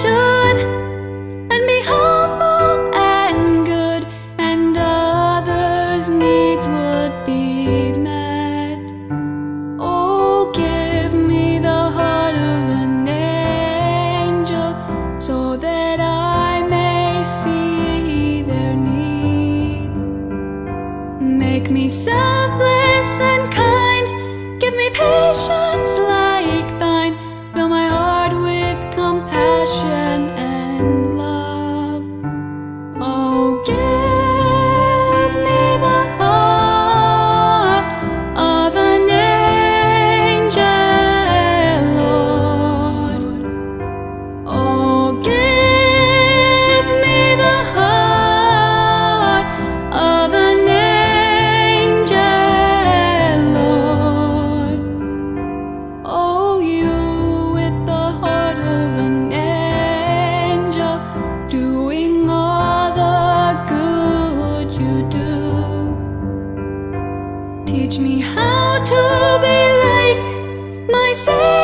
should and be humble and good, and others' needs would be met. Oh, give me the heart of an angel so that I may see their needs. Make me selfless and kind, give me patience. Okay. say